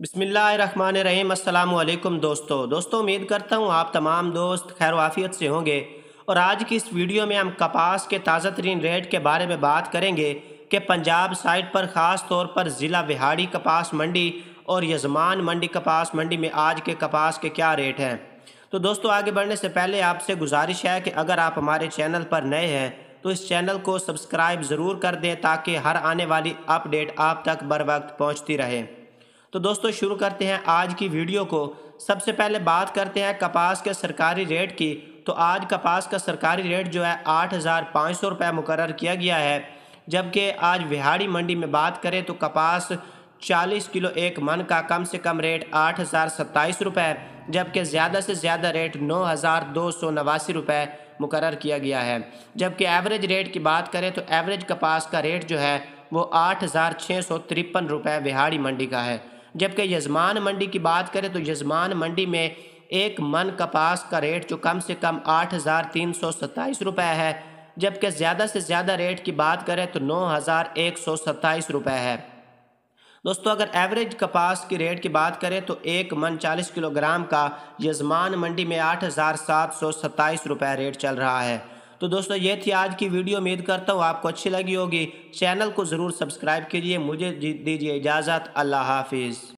बिसमीम दोस्तों। दोस्तों, उम्मीद करता हूँ आप तमाम दोस्त खैर वाफियत से होंगे। और आज की इस वीडियो में हम कपास के ताज़ा तरीन रेट के बारे में बात करेंगे कि पंजाब साइड पर ख़ास तौर पर ज़िला बिहाड़ी कपास मंडी और यजमान मंडी कपास मंडी में आज के कपास के क्या रेट हैं। तो दोस्तों, आगे बढ़ने से पहले आपसे गुजारिश है कि अगर आप हमारे चैनल पर नए हैं तो इस चैनल को सब्सक्राइब ज़रूर कर दें ताकि हर आने वाली अपडेट आप तक बर वक्त पहुँचती रहे। तो दोस्तों, शुरू करते हैं आज की वीडियो को। सबसे पहले बात करते हैं कपास के सरकारी रेट की। तो आज कपास का सरकारी रेट जो है, आठ हज़ार पाँच सौ रुपये मुकर किया गया है। जबकि आज बिहाड़ी मंडी में बात करें तो कपास चालीस किलो एक मन का कम से कम रेट आठ हज़ार सत्ताईस रुपये जबकि ज़्यादा से ज़्यादा रेट नौ हज़ार दो सौ नवासी रुपये मुकर किया गया है। जबकि एवरेज रेट की बात करें तो एवरेज कपास का रेट जो है, वो आठ हज़ार छः सौ तिरपन रुपये बिहाड़ी मंडी का है। जबकि यजमान मंडी की बात करें तो यजमान मंडी में एक मन कपास का रेट जो कम से कम आठ हज़ार तीन सौ सत्ताईस रुपये है, जबकि ज़्यादा से ज़्यादा रेट की बात करें तो नौ हज़ार एक सौ सत्ताईस रुपये है। दोस्तों, अगर एवरेज कपास की रेट की बात करें तो एक मन चालीस किलोग्राम का यजमान मंडी में आठ हज़ार सात सौ सत्ताईस रुपये रेट चल रहा है। तो दोस्तों, ये थी आज की वीडियो। उम्मीद करता हूँ आपको अच्छी लगी होगी। चैनल को ज़रूर सब्सक्राइब कीजिए। मुझे दीजिए इजाज़त। अल्लाह हाफिज़।